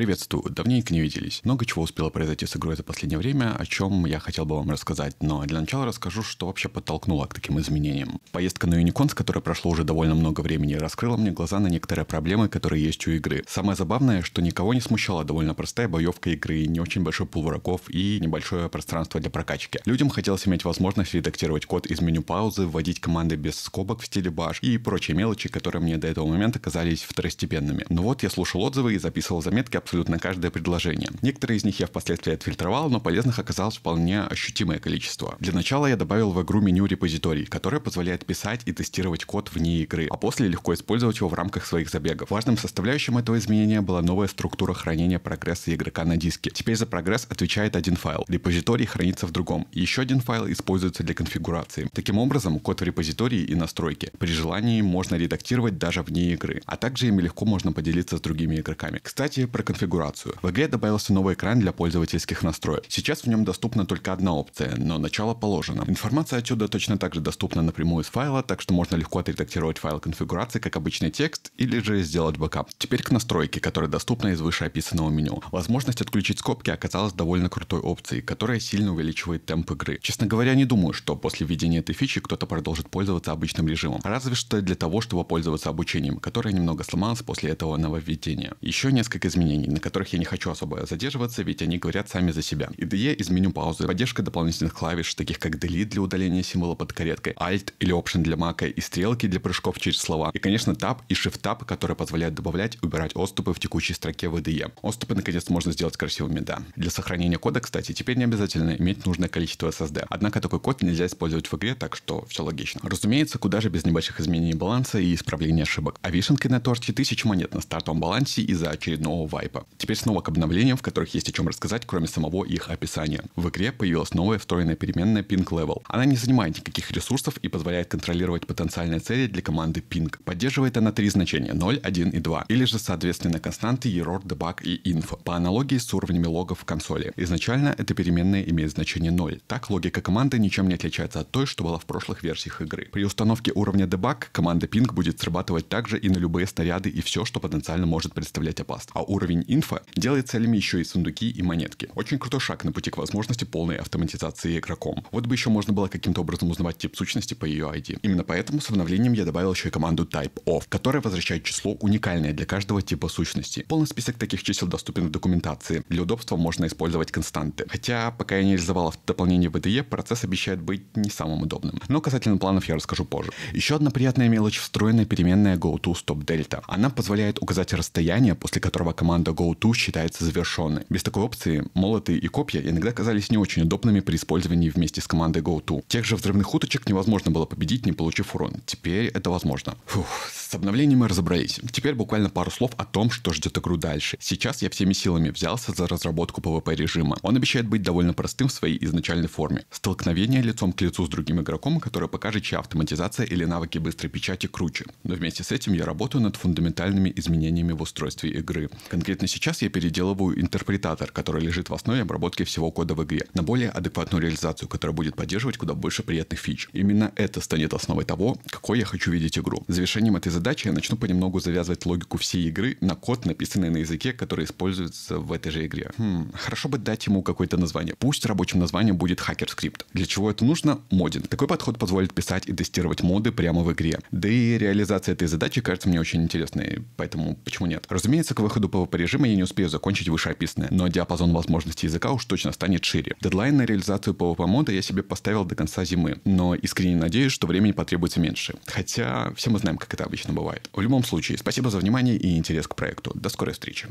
Приветствую, давненько не виделись. Много чего успело произойти с игрой за последнее время, о чем я хотел бы вам рассказать, но для начала расскажу, что вообще подтолкнуло к таким изменениям. Поездка на Unicon, с которой прошло уже довольно много времени, раскрыла мне глаза на некоторые проблемы, которые есть у игры. Самое забавное, что никого не смущала довольно простая боевка игры, не очень большой пул врагов и небольшое пространство для прокачки. Людям хотелось иметь возможность редактировать код из меню паузы, вводить команды без скобок в стиле баш и прочие мелочи, которые мне до этого момента казались второстепенными. Но вот я слушал отзывы и записывал заметки абсолютно каждое предложение. Некоторые из них я впоследствии отфильтровал, но полезных оказалось вполне ощутимое количество. Для начала я добавил в игру меню репозиторий, которое позволяет писать и тестировать код вне игры, а после легко использовать его в рамках своих забегов. Важным составляющим этого изменения была новая структура хранения прогресса игрока на диске. Теперь за прогресс отвечает один файл, репозиторий хранится в другом, еще один файл используется для конфигурации. Таким образом, код в репозитории и настройки при желании можно редактировать даже вне игры, а также ими легко можно поделиться с другими игроками. Кстати, про конфигурацию информацию. В игре добавился новый экран для пользовательских настроек. Сейчас в нем доступна только одна опция, но начало положено. Информация отсюда точно так же доступна напрямую из файла, так что можно легко отредактировать файл конфигурации как обычный текст или же сделать бэкап. Теперь к настройке, которая доступна из вышеописанного меню. Возможность отключить скобки оказалась довольно крутой опцией, которая сильно увеличивает темп игры. Честно говоря, не думаю, что после введения этой фичи кто-то продолжит пользоваться обычным режимом. Разве что для того, чтобы пользоваться обучением, которое немного сломалось после этого нововведения. Еще несколько изменений, на которых я не хочу особо задерживаться, ведь они говорят сами за себя. IDE из меню паузы, поддержка дополнительных клавиш, таких как Delete для удаления символа под кареткой, Alt или Option для мака и стрелки для прыжков через слова. И, конечно, Tab и Shift Tab, которые позволяют добавлять и убирать отступы в текущей строке в IDE. Отступы наконец можно сделать красивыми, да. Для сохранения кода, кстати, теперь не обязательно иметь нужное количество SSD. Однако такой код нельзя использовать в игре, так что все логично. Разумеется, куда же без небольших изменений баланса и исправления ошибок. А вишенкой на торте тысяч монет на стартовом балансе из-за очередного вайпа. Теперь снова к обновлениям, в которых есть о чем рассказать, кроме самого их описания. В игре появилась новая встроенная переменная Ping Level. Она не занимает никаких ресурсов и позволяет контролировать потенциальные цели для команды Ping. Поддерживает она три значения 0, 1 и 2, или же соответственно константы Error, Debug и Info, по аналогии с уровнями логов в консоли. Изначально эта переменная имеет значение 0. Так логика команды ничем не отличается от той, что была в прошлых версиях игры. При установке уровня Debug команда Ping будет срабатывать также и на любые снаряды и все, что потенциально может представлять опасность. А уровень Info делает целями еще и сундуки и монетки. Очень крутой шаг на пути к возможности полной автоматизации игроком. Вот бы еще можно было каким-то образом узнавать тип сущности по ее ID. Именно поэтому с обновлением я добавил еще и команду typeof, которая возвращает число уникальное для каждого типа сущности. Полный список таких чисел доступен в документации. Для удобства можно использовать константы. Хотя, пока я не реализовал дополнение в IDE, процесс обещает быть не самым удобным. Но касательно планов я расскажу позже. Еще одна приятная мелочь — встроенная переменная goToStopDelta. Она позволяет указать расстояние, после которого команда goTo считается завершенной. Без такой опции молоты и копья иногда казались не очень удобными при использовании вместе с командой GoTo. Тех же взрывных уточек невозможно было победить, не получив урон. Теперь это возможно. Фух, с обновлением мы разобрались. Теперь буквально пару слов о том, что ждет игру дальше. Сейчас я всеми силами взялся за разработку PvP режима. Он обещает быть довольно простым в своей изначальной форме. Столкновение лицом к лицу с другим игроком, который покажет, чья автоматизация или навыки быстрой печати круче. Но вместе с этим я работаю над фундаментальными изменениями в устройстве игры. Конкретно сейчас я переделываю интерпретатор, который лежит в основе обработки всего кода в игре, на более адекватную реализацию, которая будет поддерживать куда больше приятных фич. Именно это станет основой того, какой я хочу видеть игру. Завершением этой задачи я начну понемногу завязывать логику всей игры на код, написанный на языке, который используется в этой же игре. Хм, хорошо бы дать ему какое-то название. Пусть рабочим названием будет хакер скрипт. Для чего это нужно? Модинг. Такой подход позволит писать и тестировать моды прямо в игре. Да и реализация этой задачи кажется мне очень интересной, поэтому почему нет? Разумеется, к выходу PvP режима я не успею закончить вышеописанное, но диапазон возможностей языка уж точно станет шире. Дедлайн на реализацию PvP мода я себе поставил до конца зимы, но искренне надеюсь, что времени потребуется меньше. Хотя все мы знаем, как это обычно бывает. В любом случае, спасибо за внимание и интерес к проекту. До скорой встречи.